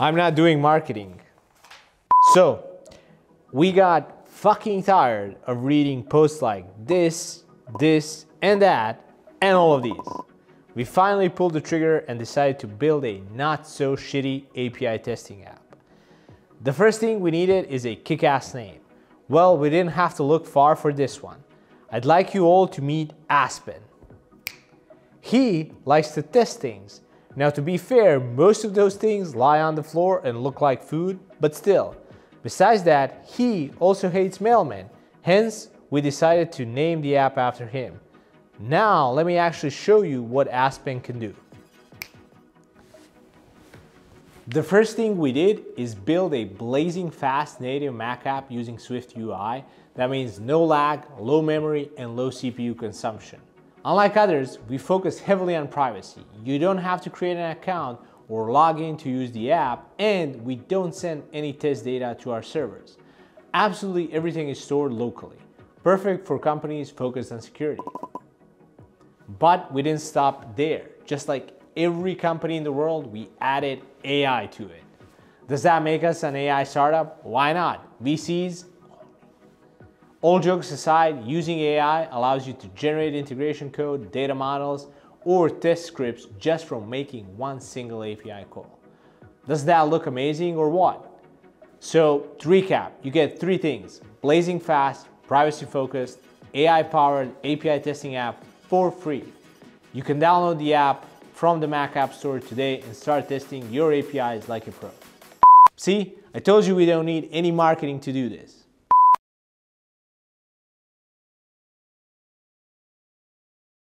I'm not doing marketing. So, we got fucking tired of reading posts like this, this, and that, and all of these. We finally pulled the trigger and decided to build a not so shitty API testing app. The first thing we needed is a kick-ass name. Well, we didn't have to look far for this one. I'd like you all to meet Aspen. He likes to test things. Now to be fair, most of those things lie on the floor and look like food, but still. Besides that, he also hates mailmen. Hence, we decided to name the app after him. Now, let me actually show you what Aspen can do. The first thing we did is build a blazing fast native Mac app using SwiftUI. That means no lag, low memory, and low CPU consumption. Unlike others, we focus heavily on privacy. You don't have to create an account or log in to use the app, and we don't send any test data to our servers. Absolutely everything is stored locally. Perfect for companies focused on security. But we didn't stop there. Just like every company in the world, we added AI to it. Does that make us an AI startup? Why not? VCs? All jokes aside, using AI allows you to generate integration code, data models, or test scripts just from making one single API call. Does that look amazing or what? So to recap, you get three things, blazing fast, privacy focused, AI powered API testing app for free. You can download the app from the Mac App Store today and start testing your APIs like a pro. See, I told you we don't need any marketing to do this.